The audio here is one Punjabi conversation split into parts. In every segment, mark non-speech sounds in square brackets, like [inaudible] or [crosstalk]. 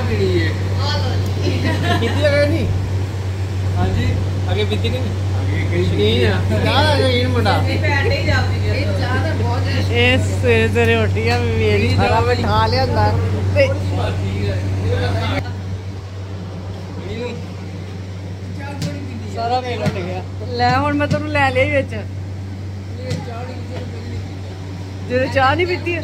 ਚਾਹ ਪੀਣੀ ਹੈ ਪੀਤੀ ਅਗੇ ਨਹੀਂ ਹਾਂਜੀ ਅਗੇ ਪੀਤੀ ਨਹੀਂ? ਅੱਗੇ ਕਈ ਸ਼ਕੀਨ ਆ। ਚਾਹ ਦਾ ਸ਼ਕੀਨ ਮੁੰਡਾ। ਇਹ ਸਵੇਰੇ ਸਵੇਰੇ ਰੋਟੀਆਂ ਮੇਰੀ ਸਾਰਾ ਬਿਠਾ ਲਿਆਂਦਾ ਤੇ ਸਾਰਾ ਮੇਰਾ ਉੱਡ ਗਿਆ। ਲੈ ਹੁਣ ਮੈਂ ਤੈਨੂੰ ਲੈ ਲਿਆ ਈ ਵਿੱਚ। ਜਿਹੜੇ ਚਾਹ ਨਹੀਂ ਪੀਤੀ ਆ?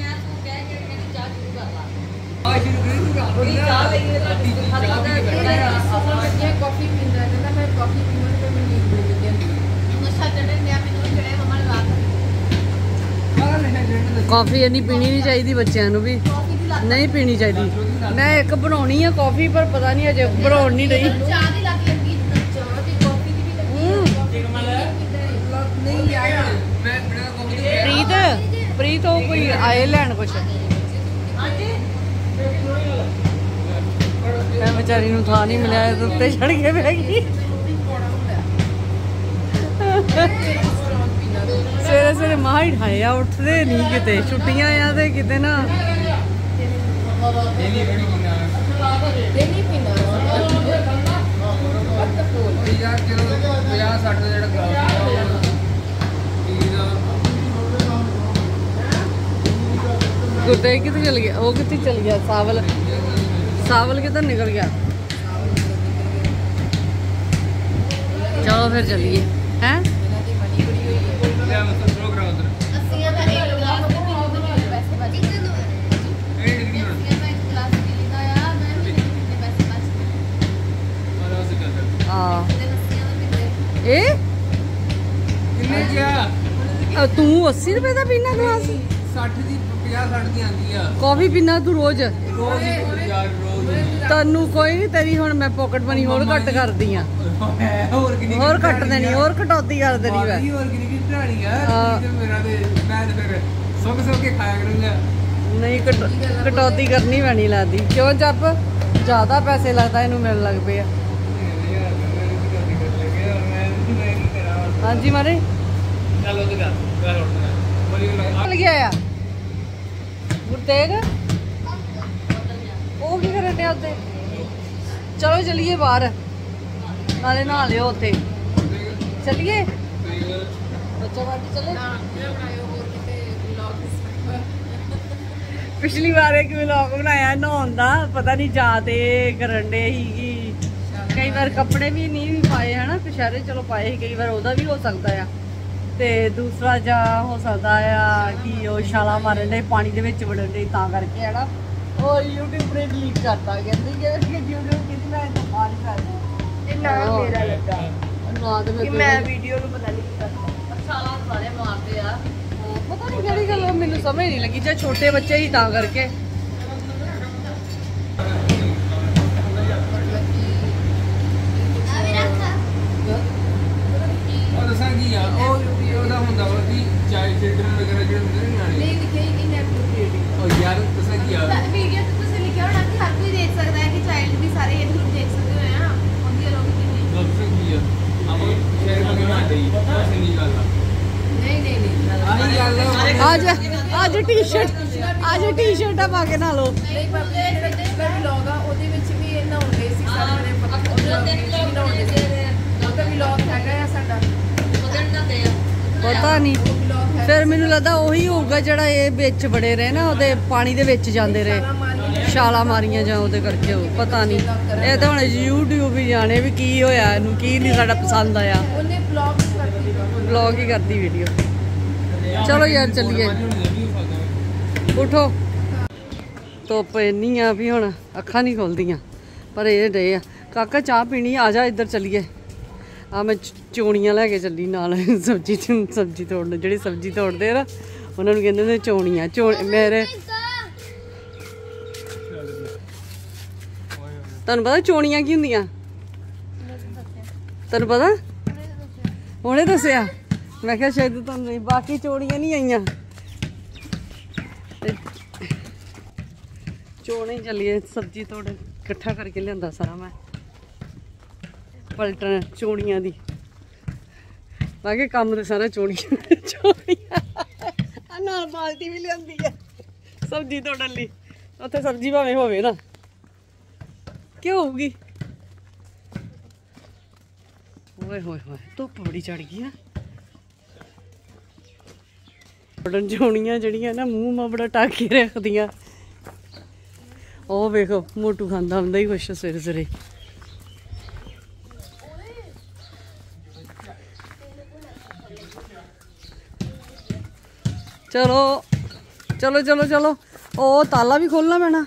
ਕਾਫੀ ਪੀਂਦਾ ਕਹਿੰਦਾ ਮੈਂ ਕਾਫੀ ਪੀਵਾਂ ਤੇ ਮੈਨੂੰ ਨੀਂਦ ਬੜੀ ਵਧੀਆ ਆਉਂਦੀ ਕਾਫੀ ਇੰਨੀ ਪੀਣੀ ਨਹੀਂ ਚਾਹੀਦੀ ਬੱਚਿਆਂ ਨੂੰ ਵੀ। ਨਹੀਂ ਪੀਣੀ ਚਾਹੀਦੀ। ਮੈਂ ਇੱਕ ਬਣਾਉਣੀ ਆ ਕਾਫੀ ਪਰ ਪਤਾ ਨਹੀਂ ਅਜੇ ਬਣਾਉਣ ਨਹੀਂ ਰਹੀ। ਚਾਹ ਦੀ ਲੱਗ ਲੱਗੀ ਚਾਹ ਦੀ ਕਾਫੀ ਦੀ ਵੀ ਲੱਗੀ। ਨਹੀਂ ਯਾਰ ਮੈਂ ਬਿਨਾ ਕਾਫੀ ਪ੍ਰੀਤ ਪ੍ਰੀਤ ਉਹ ਕੋਈ ਆਏ ਲੈਣ ਕੁਛ? ਮੈਂ ਵਿਚਾਰੀ ਨੂੰ ਥਾਂ ਨਹੀਂ ਮਿਲਿਆ ਇਹ ਉੱਤੇ ਚੜ ਕੇ ਬਹਿ ਗਈ। ਸਵੇਰੇ ਸਵੇਰੇ ਮਾਂ ਹੀ ਠਾਏ ਉੱਠਦੇ ਨਹੀਂ ਕਿਤੇ, ਛੁੱਟੀਆਂ ਆ ਤੇ ਕਿਤੇ ਨਾ। ਯਾਰ ਚਲੋ 50 60 ਜਿਹੜਾ ਗਲਾਸ ਗੁਰਦੇ ਕਿੱਥੇ ਚਲ ਗਿਆ? ਉਹ ਕਿੱਥੇ ਚਲ ਗਿਆ? ਸਾਵਲ। ਸਾਵਲ ਕਿੱਧਰ ਨਿਕਲ ਗਿਆ? ਚਲੋ ਫਿਰ ਚੱਲੀਏ। ਹੈ? ਗਿਆ ਇਹ ਕਿੰਨੇ ਪੈਸੇ ਬਚ ਗਏ ਮਾਰਾ ਉਸੇ ਕਰ ਆ ਤੇ ਲੱਸੀਆਂ ਦਾ ਵੀ ਇਹ? ਕਿੰਨੇ ਕਿਆ ਅ, ਤੂੰ 80 ਰੁਪਏ ਦਾ ਪੀਣਾ ਗਲਾਸ? 60 ਦੀ 50 60 ਦੀ ਆਂਦੀ ਆ। ਕਾਫੀ ਪੀਣਾ ਤੂੰ ਰੋਜ਼? ਰੋਜ਼ ਯਾਰ ਰੋਜ਼ ਹੀ। ਤੈਨੂੰ ਕੋਈ ਨਹੀਂ ਤੇਰੀ ਹੁਣ ਮੈਂ ਪਾਕਟ ਮਨੀ ਹੋਰ ਘੱਟ ਕਰਦੀ ਆ। ਹੋਰ ਕਿੰਨੀ ਹੋਰ ਘੱਟ ਦੇਣੀ ਹੋਰ ਕਟੌਤੀ ਕਰ ਦੇਣੀ ਮੈਂ। ਬਾਕੀ ਹੋਰ ਕਿੰਨੀ ਕੀ ਢਾਣੀ ਆ ਹਾਂ। ਤੇ ਮੇਰਾ ਤੇ ਮੈਂ ਤੇ ਫਿਰ ਸੁੱਕ ਸੁੱਕ ਕੇ ਖਾਇਆ ਕਰੂੰਗਾ। ਨਹੀਂ ਕਟ- ਕਟੌਤੀ ਕਰਨੀ ਪੈਣੀ ਲੱਗਦੀ। ਕਿਉਂ ਜੱਪ? ਜ਼ਿਆਦਾ ਪੈਸੇ ਲੱਗਦਾ ਇਹਨੂੰ ਮਿਲਣ ਲੱਗ ਪਏ ਆ। ਹਾਂਜੀ ਮਾਰੇ। ਚੱਲ ਕਰ ਗੱਲ ਗੱਲ ਚੱਲ ਗਿਆ ਆ। ਗੁਰਤੇਗ? ਉਹ ਕੀ ਕਰਨ ਡਿਆ ਉੱਤੇ ਚਲੋ ਚਲੀਏ ਬਾਹਰ। ਨਾਲੇ ਨਹਾ ਲਿਓ ਉੱਥੇ। ਚੱਲੀਏ? ਬੱਚਾ ਬਾਟੀ ਚੱਲੇ? ਪਿਛਲੀ ਵਾਰ ਇੱਕ ਵਲੌਗ ਬਣਾਇਆ ਨਹਾਉਣ ਦਾ। ਪਤਾ ਨਹੀਂ ਜਾ ਤੇ ਕਰਨ ਦੇ ਸੀਗੀ ਕਈ ਵਾਰ ਕੱਪੜੇ ਵੀ ਨਹੀਂ ਪਾਏ ਹਨਾ? ਪਿਛਾਰੇ ਚਲੋ ਪਾਏ ਸੀ ਕਈ ਵਾਰ ਉਹਦਾ ਵੀ ਹੋ ਸਕਦਾ ਆ। ਤੇ ਦੂਸਰਾ ਜਾਂ ਹੋ ਸਕਦਾ ਆ ਕਿ ਉਹ ਛਾਲਾ ਮਾਰਨ ਦੇ ਪਾਣੀ ਦੇ ਵਿੱਚ ਵੜਨ ਦੇ ਤਾਂ ਕਰਕੇ ਹਨਾ। ਉਹ YouTube ਨੇ ਡਿਲੀਟ ਕਰਤਾ ਕਹਿੰਦੀ ਕਿ YouTube ਕਿਤੇ ਮੈਂ ਤਾਂ ਹੀ ਕਰਦੀ ਇਹ ਨਾਮ ਮੇਰਾ ਲੱਗਾ। ਨਾ ਤੇ ਕਿ ਮੈਂ ਵੀਡੀਓ ਨੂੰ ਪਤਾ ਨਹੀਂ ਕਰਦਾ। ਛਾਲਾ ਸਾਰੇ ਮਾਰਦੇ ਆ। ਪਤਾ ਨਹੀਂ ਕਿਹੜੀ ਗੱਲ ਮੈਨੂੰ ਸਮਝ ਨਹੀਂ ਲੱਗੀ ਜੇ ਛੋਟੇ ਬੱਚੇ ਹੀ ਤਾਂ ਕਰਕੇ। ਉਹ ਦੱਸਾਂ ਕੀ ਆ ਉਹ ਵੀ ਉਹਦਾ ਹੁੰਦਾ ਵਾ ਕਿ ਚਾਈਲਡ ਚਿਲਡਰਨ ਵਗੈਰਾ ਜਿਹੜੇ ਹੁੰਦੇ ਨੇ ਨਿਆਣੇ। ਨਹੀਂ ਲਿਖਿਆ ਹੀ ਇਨਐਪਰੋਪ੍ਰੀਏਟ ਉਹ ਯਾਰ ਦੱਸਾਂ ਕੀ ਆ ਵੀਡੀਓ ਤੇ ਤੁਸੀਂ ਲਿਖਿਆ ਹੋਣਾ ਕਿ ਹਰ ਕੋਈ ਦੇਖ ਸਕਦਾ ਹੈ ਕਿ ਚਾਈਲਡ ਵੀ ਸਾਰੇ ਇਹ ਨੂੰ ਦੇਖ ਸਕਦੇ ਹੋਏ ਆ। ਉਹਦੀ ਲੋਕ ਕਿੰਨੀ ਦੱਸਾਂ ਕੀ ਆ? ਆਪਾਂ ਸ਼ੇਅਰ ਕਰਕੇ ਨਾ ਦੇਈ ਬਸ ਇੰਨੀ ਗੱਲ ਆ ਨਹੀਂ ਨਹੀਂ ਨਹੀਂ। ਆਹੀ ਗੱਲ ਆ। ਅੱਜ ਅੱਜ ਟੀ-ਸ਼ਰਟ ਅੱਜ ਟੀ-ਸ਼ਰਟਾਂ ਪਾ ਕੇ ਨਾ ਲਓ ਨਹੀਂ ਪਰ ਜਿਹੜਾ ਵਲੌਗ ਆ ਉਹਦੇ ਵਿੱਚ ਵੀ ਇਹ ਨਹਾਉਂਦੇ ਸੀ ਸਾਰੇ ਨੇ ਪਤਾ ਉਹ ਨਹਾਉਂਦੇ ਸੀ। ਉਹਦਾ ਵਲੌਗ ਹੈਗਾ ਆ ਸਾਡਾ। ਪਤਾ ਨਹੀਂ ਉਹ ਪਤਾ ਹੈ ਫਿਰ ਮੈਨੂੰ ਲੱਗਦਾ ਉਹੀ ਹੋਊਗਾ ਜਿਹੜਾ ਇਹ ਵਿੱਚ ਬੜੇ ਰਹੇ ਨਾ, ਉਹਦੇ ਪਾਣੀ ਦੇ ਵਿੱਚ ਜਾਂਦੇ ਰਹੇ। ਛਾਲਾ ਮਾਰੀਆਂ ਜਾਂ ਉਹਦੇ ਕਰਕੇ ਹੋਊ ਪਤਾ ਨਹੀਂ ਇਹ ਤਾਂ ਹੁਣ YouTube ਹੀ ਜਾਣੇ ਵੀ ਕੀ ਹੋਇਆ, ਇਹਨੂੰ ਕੀ ਨਹੀਂ ਸਾਡਾ ਪਸੰਦ ਆਇਆ। ਉਹਨੇ ਵਲੌਗ ਕਰਦੀ ਵਲੌਗ ਹੀ ਕਰਦੀ ਵੀਡੀਓ ਚਲੋ ਯਾਰ, ਚੱਲੀਏ। ਉਠੋ। ਧੁੱਪ ਇੰਨੀ ਆ ਵੀ ਹੁਣ ਅੱਖਾਂ ਨਹੀਂ ਖੁੱਲਦੀਆਂ, ਪਰ ਇਹ ਡੇ ਆ। ਕਾਕਾ, ਚਾਹ ਪੀਣੀ ਆ ਜਾ, ਇੱਧਰ ਚੱਲੀਏ। ਆ ਮੈਂ ਚੋਣੀਆਂ ਲੈ ਕੇ ਚੱਲੀ ਨਾਲ [laughs] ਸਬਜ਼ੀ ਸਬਜ਼ੀ ਤੋੜਨ। ਜਿਹੜੀ ਸਬਜ਼ੀ ਤੋੜਦੇ ਆ ਨਾ, ਉਹਨਾਂ ਨੂੰ ਕਹਿੰਦੇ ਨੇ ਚੋਣੀਆਂ। ਚੋਣ ਮੇਰੇ ਤੁਹਾਨੂੰ ਪਤਾ ਚੋਣੀਆਂ ਕੀ ਹੁੰਦੀਆਂ? ਤੁਹਾਨੂੰ ਪਤਾ? ਉਹਨੇ ਦੱਸਿਆ। ਮੈਂ ਕਿਹਾ ਸ਼ਾਇਦ ਤੁਹਾਨੂੰ ਨਹੀਂ ਬਾਕੀ ਚੋਣੀਆਂ ਨਹੀਂ ਆਈਆਂ। ਤੇ ਚੋਣੇ ਚੱਲੀਏ, ਸਬਜ਼ੀ ਤੋੜ ਇਕੱਠਾ ਕਰਕੇ ਲਿਆਂਦਾ ਸਾਰਾ ਮੈਂ। ਪਲਟਣ, ਚੋਣੀਆਂ ਦੀ। ਬਾਕੀ ਕੰਮ ਤੇ ਸਾਰਾ ਚੋਣੀਆਂ ਚੋਣੀਆਂ। ਆ ਨਾਲ ਬਾਲਟੀ ਵੀ ਲਿਆਂਦੀ ਹੈ ਸਬਜ਼ੀ ਤੋੜਨ ਲਈ ਉੱਥੇ ਸਬਜ਼ੀ ਭਾਵੇਂ ਹੋਵੇ ਨਾ। ਕੀ ਹੋਊਗੀ? ਓਏ ਹੋਏ ਹੋਏ, ਧੁੱਪ ਬੜੀ ਚੜ ਗਈ ਆ। ਬੜਨ ਜੋਣੀਆਂ ਜਿਹੜੀਆਂ ਨਾ, ਮੂੰਹ ਮਾ ਬੜਾ ਟਾਕੇ ਰੱਖਦੀਆਂ। ਉਹ ਵੇਖੋ, ਮੋਟੂ ਖਾਂਦਾ ਹੁੰਦਾ ਹੀ ਕੁਛ ਸਵੇਰੇ ਸਵੇਰੇ। ਚਲੋ ਚਲੋ ਚਲੋ ਚਲੋ। ਉਹ ਤਾਲਾ ਵੀ ਖੋਲਣਾ ਪੈਣਾ।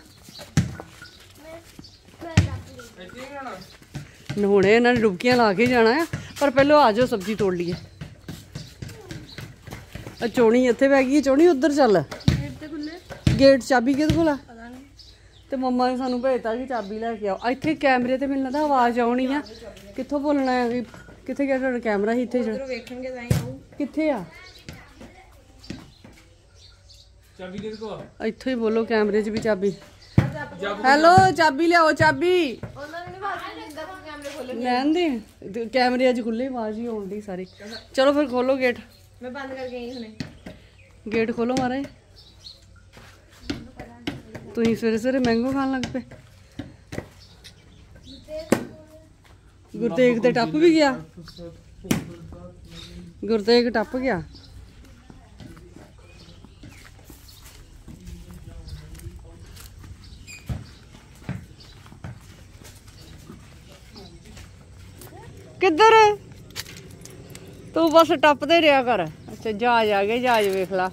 ਹੀ ਨਹਾਉਣੇ ਇਹਨਾਂ ਨੇ ਡੁਬਕੀਆਂ ਲਾ ਕੇ ਜਾਣਾ ਆ ਪਰ ਪਹਿਲਾਂ ਆ ਜਾਓ ਸਬਜ਼ੀ ਤੋੜ ਲਈਏ। ਆ ਚੋਣੀ ਇੱਥੇ ਬੈ ਗਈ ਹੈ, ਚੋਣੀ ਉੱਧਰ ਚੱਲ। ਗੇਟ ਚਾਬੀ ਕਿਹਦੇ ਕੋਲ ਆ? ਤੇ ਮੰਮਾ ਨੇ ਸਾਨੂੰ ਭੇਜਤਾ ਕਿ ਚਾਬੀ ਲੈ ਕੇ ਆਓ। ਇੱਥੇ ਕੈਮਰੇ ਤੇ ਮੈਨੂੰ ਲੱਗਦਾ ਆਵਾਜ਼ ਆਉਣੀ ਆ। ਕਿੱਥੋਂ ਬੋਲਣਾ ਹੈ ਕਿੱਥੇ ਗਿਆ ਤੁਹਾਡਾ ਕੈਮਰਾ ਸੀ ਇੱਥੇ? ਵੇਖਣਗੇ ਤਾਂ ਹੀ ਆਉ ਕਿੱਥੇ ਆ? ਇੱਥੋਂ ਹੀ ਬੋਲੋ ਕੈਮਰੇ 'ਚ ਵੀ ਚਾਬੀ ਹੈਲੋ ਚਾਬੀ ਲਿਆਓ ਚਾਬੀ ਉਹਨਾਂ ਨੇ ਬਾਅਦ ਜਿੰਦਾ ਕੈਮਰੇ ਖੋਲੇ ਲੈਣ ਦੇ ਤੇ ਕੈਮਰੇ ਅੱਜ ਖੁੱਲੇ ਆਵਾਜ਼ ਹੀ ਆਉਣ ਦੀ ਸਾਰੀ ਚਲੋ ਫਿਰ ਖੋਲੋ ਗੇਟ ਮੈਂ ਬੰਦ ਕਰਕੇ ਗਈ ਹੁਣੇ ਗੇਟ ਖੋਲੋ ਮਾਰੇ ਤੁਸੀਂ ਸਵੇਰੇ ਸਵੇਰੇ ਮੈਂਗੋ ਖਾਣ ਲੱਗ ਪਏ ਗੁਰਤੇਗ ਤੇ ਟੱਪ ਵੀ ਗਿਆ ਗੁਰਤੇਗ ਟੱਪ ਗਿਆ ਕਿੱਧਰ? ਤੂੰ ਬਸ ਟੱਪਦੇ ਰਿਹਾ ਕਰ। ਅੱਛਾ, ਜਹਾਜ਼ ਆ ਗਏ ਜਹਾਜ਼ ਵੇਖ ਲਾ।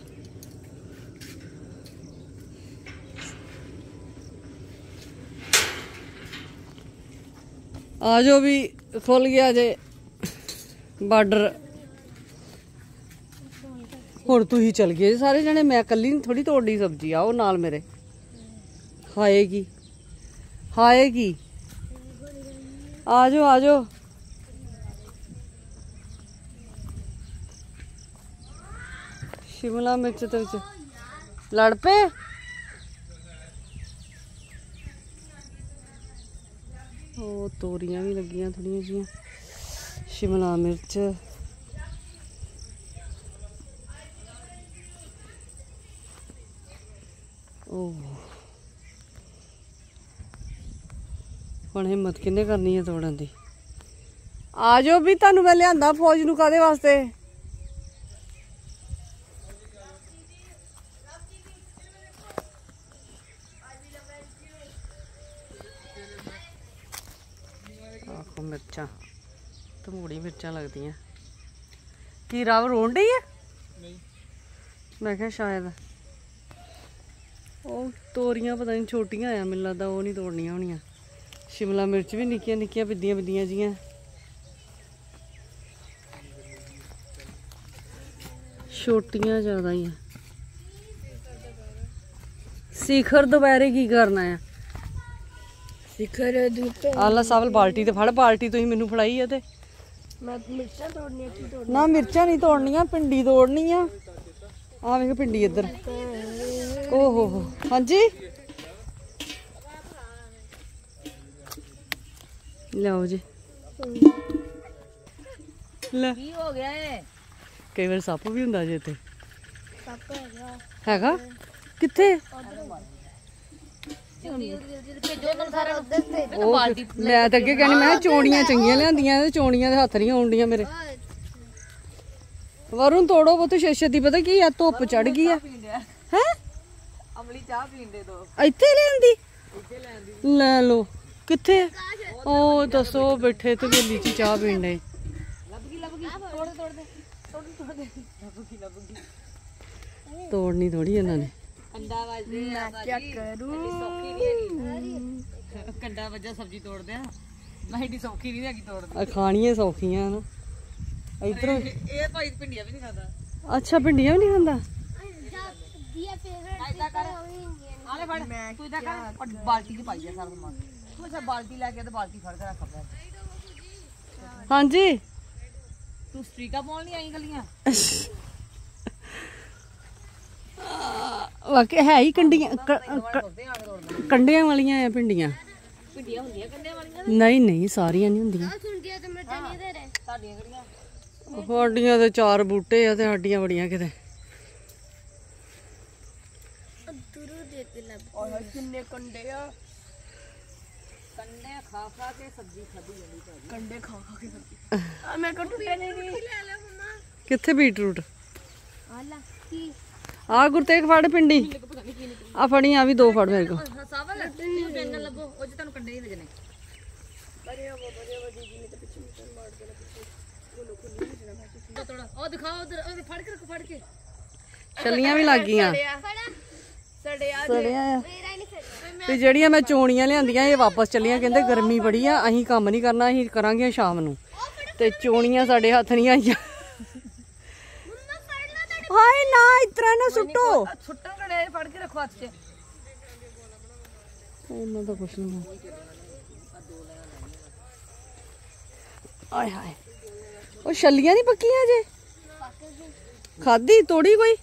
ਆ ਵੀ, ਖੁੱਲ ਗਿਆ ਜੇ ਬਾਰਡਰ। ਹੁਣ ਤੁਸੀਂ ਚਲ ਗਏ ਜੇ ਸਾਰੇ ਜਣੇ, ਮੈਂ ਇਕੱਲੀ ਨਹੀਂ ਥੋੜੀ ਤੋੜਨੀ ਸਬਜ਼ੀ ਆਓ ਨਾਲ ਮੇਰੇ। ਹਾਏ ਕੀ। ਆ ਜਾਓ ਆ ਜਾਓ। ਸ਼ਿਮਲਾ ਮਿਰਚ ਤੇ ਵਿੱਚ। ਲੜ ਪਏ? ਉਹ ਤੋਰੀਆਂ ਵੀ ਲੱਗੀਆਂ ਥੋੜੀਆਂ ਜੀਆਂ ਸ਼ਿਮਲਾ ਮਿਰਚ। ਉਹ। ਹੁਣ ਹਿੰਮਤ ਕਿੰਨੇ ਕਰਨੀ ਹੈ ਤੋੜਨ ਦੀ? ਆਜੋ ਵੀ ਤੁਹਾਨੂੰ ਮੈਂ ਲਿਆਂਦਾ ਫੌਜ ਨੂੰ ਕਾਦੇ ਵਾਸਤੇ? ਮਿਰਚਾਂ ਲੱਗਦੀਆਂ। ਕੀ ਰਾਵ ਰੋਣ ਡਈ ਹੈ ਨਹੀਂ। ਮੈਂ ਕਿਹਾ ਸ਼ਾਇਦ। ਉਹ ਤੋਰੀਆਂ ਪਤਾ ਨਹੀਂ ਛੋਟੀਆਂ ਆ ਮੈਨੂੰ ਲੱਗਦਾ ਉਹ ਨਹੀਂ ਤੋੜਨੀਆਂ ਹੋਣੀਆਂ। ਸ਼ਿਮਲਾ ਮਿਰਚ ਵੀ ਨਿੱਕੀਆਂ ਨਿੱਕੀਆਂ ਬਿੱਦੀਆਂ ਬਿੱਦੀਆਂ ਜੀਆਂ। ਛੋਟੀਆਂ ਜ਼ਿਆਦਾ ਹੀ ਆ। ਸਿਖਰ ਦੁਪਹਿਰੇ ਕੀ ਕਰਨਾ ਆ? ਸਿਖਰ ਦੂਤੇ ਆਲਾ ਸਾਵਲ ਬਾਲਟੀ ਤੇ ਫੜ ਬਾਲਟੀ ਤੁਸੀਂ ਮੈਨੂੰ ਫੜਾਈ ਆ ਤੇ। ਮੈਂ ਮਿਰਚਾਂ ਤੋੜਨੀਆਂ ਕੀ ਤੋੜ ਨਾ ਮਿਰਚਾਂ ਨਹੀਂ ਤੋੜਨੀਆਂ ਪਿੰਡੀ ਤੋੜਨੀ ਆ ਆ ਵੇਖ ਪਿੰਡੀ ਇੱਧਰ। ਓ ਹੋ ਹੋ ਹਾਂਜੀ? ਲਓ ਜੀ। ਲੈ। ਕੀ ਹੋ ਗਿਆ ਏ? ਕਈ ਵਾਰ ਸੱਪ ਵੀ ਹੁੰਦਾ ਜੇ ਇੱਥੇ। ਸੱਪ ਹੈਗਾ। ਹੈਗਾ? ਕਿੱਥੇ ਭੇਜੋ ਤਾਂ ਸਾਰਾ ਉੱਧਰ ਤੇ ਉਹ ਮੈਂ ਤਾਂ ਅੱਗੇ ਕਹਿੰਦੀ ਮੈਂ ਚੋਣੀਆਂ ਚੰਗੀਆਂ ਲਿਆਂਦੀਆਂ ਤੇ ਚੋਣੀਆਂ ਦੇ ਹੱਥ ਨਹੀਂ ਆਉਂਦੀਆਂ ਮੇਰੇ। ਵਰੁਣ ਤੋੜੋ ਉਹ ਤੇ ਛੇਛੇ ਪਤਾ ਕੀ ਆ? ਧੁੱਪ ਚੜ ਗਈ ਆ। ਹੈ? ਅਮਲੀ ਚਾਹ ਪੀਂਦੇ ਦੋ ਇੱਥੇ ਲੈਂਦੀ ਲੈ ਲੋ ਕਿੱਥੇ? ਉਹ ਦੱਸੋ ਬੈਠੇ ਤੇ ਵੇਲੀ ਚ ਚਾਹ ਪੀਣ ਦੇ ਲੱਭ ਗਈ ਲੱਭ ਗਈ। ਤੋੜ ਦੇ ਤੋੜ ਦੇ ਤੋੜ ਦੇ ਤੋੜ ਦੇ। ਲੱਭ ਗਈ ਲੱਭ ਗਈ। ਤੋੜਨੀ ਥੋੜੀ ਇਹਨਾਂ ਨੇ। ਕੰਡਾ ਵੱਜਦੇ ਆ ਬਾਜੀ ਐਡੀ ਸੌਖੀ ਨਹੀਂ ਹੈਗੀ। ਕੰਡਾ ਵੱਜਾ ਸਬਜ਼ੀ ਤੋੜਦੇ ਆ। ਮੈਂ ਐਡੀ ਸੌਖੀ ਨਹੀਂ ਹੈਗੀ ਤੋੜਦੇ ਆ ਖਾਣੀਆਂ ਸੌਖੀਆਂ ਨਾ ਇਧਰੋਂ ਇਹ ਭਾਈ ਭਿੰਡੀਆਂ ਵੀ ਨਹੀਂ ਖਾਂਦਾ। ਅੱਛਾ ਭਿੰਡੀਆਂ ਵੀ ਨਹੀਂ ਖਾਂਦਾ? ਐਦਾਂ ਕਰ। ਆਲੇ ਫੜ। ਤੂੰ ਇਦਾਂ ਕਰ। ਔਰ ਬਾਲਟੀ ਚ ਪਾਈ ਆ ਸਾਰਾ ਸਮਾਨ। ਤੂੰ ਅੱਛਾ ਬਾਲਟੀ ਲੈ ਕੇ ਆ ਤੇ ਬਾਲਟੀ ਫੜ ਕੇ ਰੱਖ ਪਿਆ ਹਾਂਜੀ। ਤੂੰ ਸਟ੍ਰੀਕਾ ਪਾਉਣ ਨਹੀਂ ਆਈ ਗਲੀਆਂ। [laughs] ਵਾਕੇ ਹੈ ਹੀ ਕੰਡੀਆਂ ਆ ਕੰਡਿਆਂ ਵਾਲੀਆਂ ਆ ਭਿੰਡੀਆਂ? ਭਿੰਡੀਆਂ ਹੁੰਦੀਆਂ ਕੰਡੇ ਵਾਲੀਆਂ ਨਹੀਂ ਨਹੀਂ ਸਾਰੀਆਂ ਨਹੀਂ ਹੁੰਦੀਆਂ। ਸਾਡੀਆਂ ਕਿਹੜੀਆਂ? ਸਾਡੀਆਂ ਤੇ ਚਾਰ ਬੂਟੇ ਆ ਤੇ ਸਾਡੀਆਂ ਬੜੀਆਂ ਕਿਤੇ। ਓਏ ਕਿੰਨੇ ਕੰਡੇ ਆ? ਕੰਡੇ ਖਾ ਖਾ ਕੇ ਸਬਜ਼ੀ ਆ ਮੈਂ ਕੱਟੂ ਲੈਣੇ ਨਹੀਂ ਲੈ ਲੈ ਮਮਾ ਕਿੱਥੇ ਬੀਟਰੂਟ? ਆਲਾ ਕੀ? ਆ ਗੁਰਤੇਗ ਫੜ ਪਿੰਡੀ। ਆ ਫੜੀ, ਆ ਵੀ ਦੋ ਫੜ ਮੇਰੇ ਕੋਲ। ਸਾਵਲ ਤੂੰ ਬੈਂਗਣ ਲੱਭੋ ਉਹ ਚ ਤੁਹਾਨੂੰ ਕੰਡੇ ਹੀ ਲੱਗਣੇ ਥੋੜਾ ਉਹ ਦਿਖਾਓ ਉਧਰ ਉਹ ਫੜ ਕੇ ਰੱਖੋ ਫੜ ਕੇ ਛੱਲੀਆਂ ਵੀ ਲੱਗ ਗਈਆਂ। ਸੜਿਆ ਸੜਿਆ ਤੇ ਜਿਹੜੀਆਂ ਮੈਂ ਚੋਣੀਆਂ ਲਿਆਂਦੀਆਂ, ਇਹ ਵਾਪਸ ਚੱਲੀਆਂ। ਕਹਿੰਦੇ ਗਰਮੀ ਬੜੀ ਆ, ਅਸੀਂ ਕੰਮ ਨਹੀਂ ਕਰਨਾ, ਅਸੀਂ ਕਰਾਂਗੇ ਸ਼ਾਮ ਨੂੰ। ਤੇ ਚੋਣੀਆਂ ਸਾਡੇ ਹੱਥ ਨਹੀਂ ਆਈਆਂ। ਹਾਏ ਨਾ ਇਤਰਾ ਨਾ ਸੁੱਟੋ। ਛੁੱਟਣ ਕੜੇ ਫੜ ਕੇ ਰੱਖੋ ਹੱਥ 'ਚ। ਇਹਨਾਂ ਦਾ ਕੁਛ ਨਹੀਂ ਆਏ ਹਾਏ। ਉਹ ਛੱਲੀਆਂ ਨਹੀਂ ਪੱਕੀਆਂ ਜੇ? ਖਾਦੀ ਤੋੜੀ ਕੋਈ?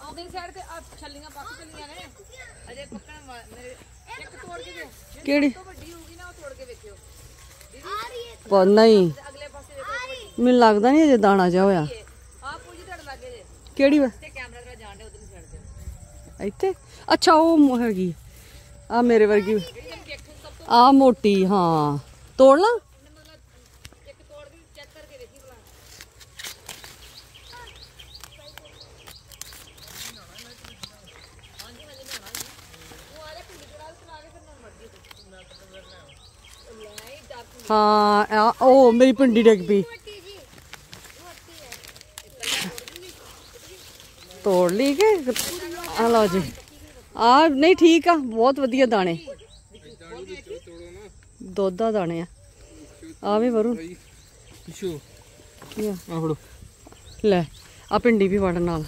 ਆਪਣੀ ਸਾਈਡ ਤੇ ਆ ਛੱਲੀਆਂ ਪੱਕ ਚੱਲੀਆਂ ਨੇ। ਅਜੇ ਪੱਕਣ ਮੇਰੇ ਇੱਕ ਤੋੜ ਕੇ ਦਿਓ। ਕਿਹੜੀ? ਤੋਂ ਵੱਡੀ ਹੋਊਗੀ ਨਾ ਉਹ ਤੋੜ ਕੇ ਵੇਖਿਓ। ਪਰ ਨਹੀਂ। ਮੈਨੂੰ ਲੱਗਦਾ ਨਹੀਂ ਅਜੇ ਦਾਣਾ ਜਾ ਹੋਇਆ ਆ ਪੂਜੀ ਤੁਹਾਡੇ ਲੱਗੇ ਜੇ ਕਿਹੜੀ ਵਾ? ਇੱਥੇ ਅੱਛਾ ਉਹ ਹੈਗੀ। ਆ ਮੇਰੇ ਵਰਗੀ। ਆ ਮੋਟੀ ਹਾਂ। ਤੋੜ ਲਾ। ਹਾਂ ਉਹ ਮੇਰੀ ਪਿੰਡੀ ਡਿੱਗ ਪਈ ਤੋੜ ਲਈ ਕਿ ਆ ਲਓ ਜੀ। ਆ ਨਹੀਂ ਠੀਕ ਆ। ਬਹੁਤ ਵਧੀਆ ਦਾਣੇ। ਦੁੱਧ ਦਾ ਦਾਣੇ ਆ। ਆ ਵੀ ਵਰੂ ਆ ਫੜੋ। ਲੈ ਆ ਪਿੰਡੀ ਵੀ ਵੜਨ ਨਾਲ।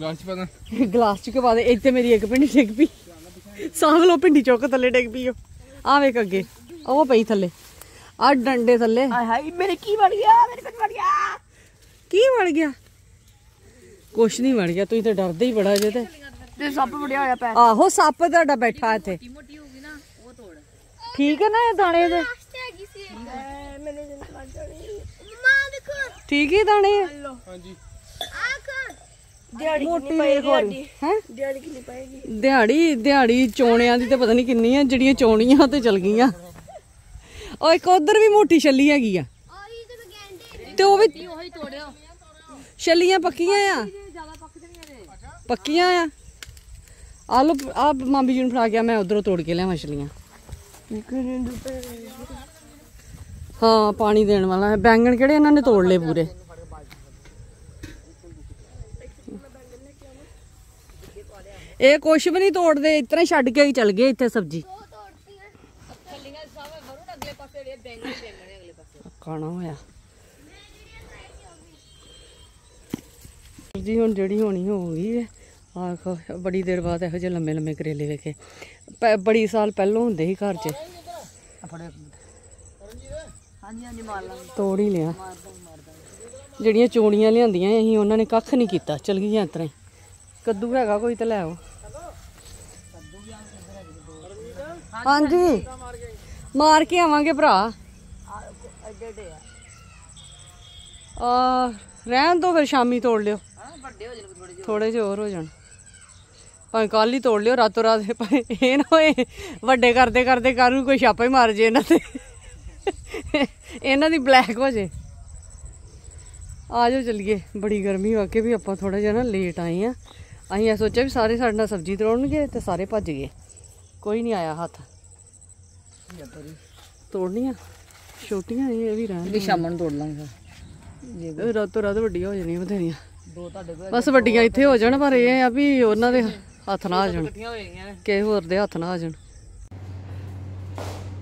ਗਲਾਸ ਚ ਪਾਣਾ ਗਲਾਸ ਚ ਕੇ ਪਾ ਦੇ ਇੱਥੇ ਮੇਰੀ ਇੱਕ ਪਿੰਡੀ ਡਿੱਗ ਪਈ। ਸਾਂਭ ਲਓ ਪਿੰਡੀ ਚੁੱਕ ਥੱਲੇ ਡਿੱਗ ਪਈ ਉਹ। ਆ ਵੇਖ ਅੱਗੇ। ਉਹ ਪਈ ਥੱਲੇ। ਆ ਡੰਡੇ ਥੱਲੇ। ਹਾਏ ਹਾਏ ਮੇਰੇ ਕੀ ਬਣ ਗਿਆ? ਮੇਰੇ ਕੁਝ ਬਣ ਗਿਆ। ਕੀ ਵੜ ਗਿਆ? ਕੁਛ ਨਹੀਂ ਵੜ ਗਿਆ ਤੁਸੀਂ ਤਾਂ ਡਰਦੇ ਹੀ ਬੜਾ ਜੇ ਤੇ। ਤੇ ਸੱਪ ਵੜਿਆ ਹੋਇਆ ਪੈ। ਆਹੋ ਸੱਪ ਤੁਹਾਡਾ ਬੈਠਾ ਇੱਥੇ। ਮੋਟੀ ਹੋਊਗੀ ਨਾ ਉਹ ਤੋੜ। ਠੀਕ ਹੈ ਨਾ ਇਹ ਦਾਣੇ ਦੇ? ਠੀਕ ਹੀ ਦਾਣੇ ਹਾਂਜੀ। ਦਿਹਾੜੀ ਮੋਟੀ ਵੇਖ ਹੋਰ। ਹੈ? ਦਿਹਾੜੀ ਕਿੰਨੀ ਪਏਗੀ? ਦਿਹਾੜੀ ਦਿਹਾੜੀ ਚੋਣਿਆਂ ਦੀ ਤੇ ਪਤਾ ਨਹੀਂ ਕਿੰਨੀ ਆ ਜਿਹੜੀਆਂ ਚੋਣੀਆਂ ਤੇ ਚਲ ਗਈਆਂ। ਉਹ ਇੱਕ ਉਧਰ ਵੀ ਮੋਟੀ ਛੱਲੀ ਹੈਗੀ ਆ। ਤੇ ਉਹ ਵੀ ਉਹੀ ਤੋੜਿਓ। ਛੱਲੀਆਂ ਪੱਕੀਆਂ ਆ ਜ਼ਿਆਦਾ ਪੱਕ ਜਣੀਆਂ ਨੇ ਪੱਕੀਆਂ ਆ? ਆ ਲੋ ਆ ਮਾਮੀ ਜੀ ਨੂੰ ਫੜਾ ਗਿਆ ਮੈਂ ਉਧਰੋਂ ਤੋੜ ਕੇ ਲਿਆਵਾਂ ਛੱਲੀਆਂ ਹਾਂ ਪਾਣੀ ਦੇਣ ਵਾਲਾ ਹੈ। ਬੈਂਗਣ ਕਿਹੜੇ ਇਹਨਾਂ ਨੇ ਤੋੜ ਲਏ ਪੂਰੇ? ਇਹ ਕੁਛ ਵੀ ਨਹੀਂ ਤੋੜਦੇ ਇਤਨਾ ਹੀ ਛੱਡ ਕੇ ਹੀ ਚਲ ਗਏ ਇੱਥੇ ਸਬਜ਼ੀ। ਛੱਲੀਆਂ ਸਭ ਵਰੁਣ ਅਗਲੇ ਪਾਸੇ ਵੇ ਬੈਂਗਣ ਹੀ ਬੈਂਗਣ ਨੇ ਅਗਲੇ ਪਾਸੇ ਖਾਣਾ ਹੋਇਆ ਜੀ ਹੁਣ ਜਿਹੜੀ ਹੋਣੀ ਹੋ ਗਈ ਹੈ। ਆਖ ਬੜੀ ਦੇਰ ਬਾਅਦ ਇਹੋ ਜਿਹੇ ਲੰਮੇ ਲੰਮੇ ਕਰੇਲੇ ਵੇਖੇ। ਬੜੀ ਸਾਲ ਪਹਿਲੋਂ ਹੁੰਦੇ ਸੀ ਘਰ 'ਚ। ਤੋੜ ਹੀ ਲਿਆ। ਜਿਹੜੀਆਂ ਚੋਣੀਆਂ ਲਿਆਂਦੀਆਂ ਅਸੀਂ ਉਹਨਾਂ ਨੇ ਕੱਖ ਨਹੀਂ ਕੀਤਾ। ਚਲ ਗਈਆਂ ਇਤਰਾ ਹੀ। ਕੱਦੂ ਹੈਗਾ ਕੋਈ ਤੇ ਲੈ ਆਓ। ਹਾਂਜੀ। ਮਾਰ ਕੇ ਆਵਾਂਗੇ ਭਰਾ। ਆ ਰਹਿਣ ਦੋ ਫਿਰ ਸ਼ਾਮੀ ਤੋੜ ਲਿਓ। ਵੱਡੇ ਹੋ ਜਾਣਗੇ ਥੋੜੇ ਥੋੜੇ ਜਿਹੇ ਹੋਰ। ਹੋ ਜਾਣ। ਭਾਵੇਂ ਕੱਲ ਹੀ ਤੋੜ ਲਿਓ ਰਾਤੋਂ ਰਾਤ ਭਾਵੇਂ ਇਹ ਨਾ ਹੋਏ ਵੱਡੇ ਕਰਦੇ ਕਰਦੇ ਕਾਰੂ ਕੋਈ ਛਾਪਾ ਹੀ ਮਾਰ ਜੇ ਇਹਨਾਂ ਤੇ। ਇਹਨਾਂ ਦੀ ਬਲੈਕ ਹੋ ਜੇ। ਆ ਜਾਓ ਚੱਲੀਏ। ਬੜੀ ਗਰਮੀ ਹੋ ਕੇ ਵੀ ਆਪਾਂ ਥੋੜਾ ਜਿਹਾ ਨਾ ਲੇਟ ਆਏ ਆ। ਅਸੀਂ ਇਹ ਸੋਚਿਆ ਵੀ ਸਾਰੇ ਸਾਡੇ ਨਾਲ ਸਬਜ਼ੀ ਤੋੜਨਗੇ ਤੇ ਸਾਰੇ ਭੱਜ ਗਏ। ਕੋਈ ਨਹੀਂ ਆਇਆ ਹੱਥ। ਤੋੜਨੀਆਂ ਛੋਟੀਆਂ ਇਹ ਵੀ ਰਹਿਣ ਸ਼ਾਮ ਨੂੰ ਤੋੜ ਲਾਂਗੇ। ਇਹ ਰਾਤੋਂ ਰਾਤ ਵੱਡੀਆਂ ਹੋ ਜਾਣੀਆਂ ਬਥੇਰੀਆਂ। ਦੋ ਤੁਹਾਡੇ ਕੋਲ ਬਸ ਵੱਡੀਆਂ ਇੱਥੇ ਹੋ ਜਾਣ, ਪਰ ਇਹ ਆ ਵੀ ਉਹਨਾਂ ਦੇ ਹੱਥ ਨਾ ਆ ਜਾਣ। ਇਕੱਠੀਆਂ ਹੋ ਗਈਆਂ ਨੇ ਕਿਸੇ ਹੋਰ ਦੇ ਹੱਥ ਨਾ ਆ ਜਾਣ।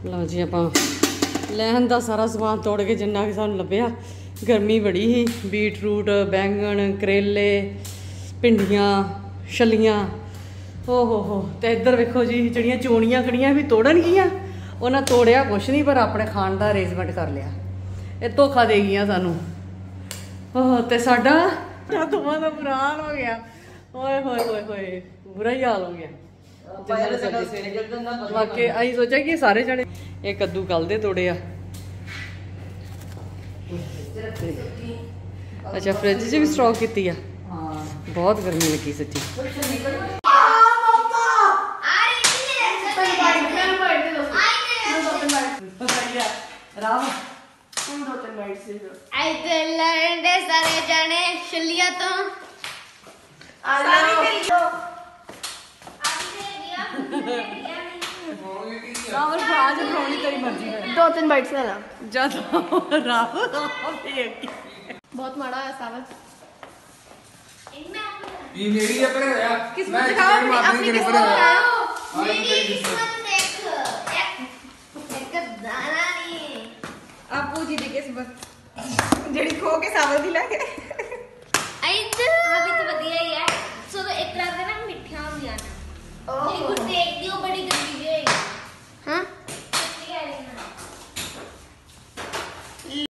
ਲਓ ਜੀ ਆਪਾਂ ਲੈਣ ਦਾ ਸਾਰਾ ਸਮਾਨ ਤੋੜ ਕੇ ਜਿੰਨਾ ਕਿ ਸਾਨੂੰ ਲੱਭਿਆ। ਗਰਮੀ ਬੜੀ ਸੀ, ਬੀਟਰੂਟ, ਬੈਂਗਣ, ਕਰੇਲੇ, ਭਿੰਡੀਆਂ, ਛੱਲੀਆਂ। ਓ ਹੋ ਹੋ, ਤੇ ਇੱਧਰ ਵੇਖੋ ਜੀ, ਜਿਹੜੀਆਂ ਚੋਣੀਆਂ ਖੜੀਆਂ ਵੀ ਤੋੜਨਗੀਆਂ ਉਹਨਾਂ ਤੋੜਿਆ ਕੁਛ ਨਹੀਂ, ਪਰ ਆਪਣੇ ਖਾਣ ਦਾ ਅਰੇਂਜਮੈਂਟ ਕਰ ਲਿਆ। ਇਹ ਧੋਖਾ ਦੇ ਗਈਆਂ ਸਾਨੂੰ। ਓਹ ਤੇ ਸਾਡਾ ਸਾਡਾ ਦੋਵਾਂ ਦਾ ਬੁਰਾ ਹਾਲ ਹੋ ਗਿਆ ਓਏ ਹੋਏ ਹੋਏ ਹੋਏ ਬੁਰਾ ਹੀ ਹਾਲ ਹੋ ਗਿਆ ਵਾਕੇ ਅਸੀਂ ਸੋਚਿਆ ਕਿ ਸਾਰੇ ਜਣੇ ਇਹ ਕੱਦੂ ਕੱਲ ਦੇ ਤੋੜੇ ਆ ਅੱਛਾ ਫ੍ਰਿਜ 'ਚ ਵੀ ਸਟਾਕ ਕੀਤੀ ਆ ਹਾਂ ਬਹੁਤ ਗਰਮੀ ਲੱਗੀ ਸੱਚੀ ਬਾਈਟਸ ਦੇ ਦਿਓ ਇੱਧਰ ਲੜਦੇ ਸਾਰੇ ਜਣੇ ਛੱਲੀਆਂ ਤੋਂ ਆ ਜਾਓ ਹੋਣਗੇ ਕੀ ਆ ਰਾਵਲ ਫਰਾਜ ਬਣਾਉਣੀ ਤੇਰੀ ਮਰਜ਼ੀ ਹੈ ਦੋ ਤਿੰਨ ਬਾਈਟਸ ਲੈ ਲਾ ਜਦ ਰਾਵਲ ਵੇਖ ਬਹੁਤ ਮਾੜਾ ਹੋਇਆ ਸਾਵਲ ਇਹ ਮੇਰੀ ਆ ਭਰੇ ਹੋਇਆ ਕਿਸਮਤ ਮੈਂ ਦਿਖਾਓ ਚਿਕਨ ਮਾਰ ਆਪਣੀ ਦੇਣੀ ਆਪੂ ਜੀ ਦੀ ਕਿਸਮਤ। ਜਿਹੜੀ ਖੋ ਕੇ ਸਾਵਲ ਦੀ ਲੈ ਕੇ। ਅਈਤ ਹਾਂ ਵੀ ਤਾਂ ਵਧੀਆ ਹੀ ਹੈ। ਸੋ ਇੱਕ ਤਰ੍ਹਾਂ ਦੇ ਨਾ ਮਿੱਠੀਆਂ ਹੁੰਦੀਆਂ ਨੇ। ਜਿਹੜੀ ਗੁਰਦੇਵ ਦੀ ਉਹ ਬੜੀ ਗੰਦੀ ਜਿਹੀ ਹੈ ਹਾਂ?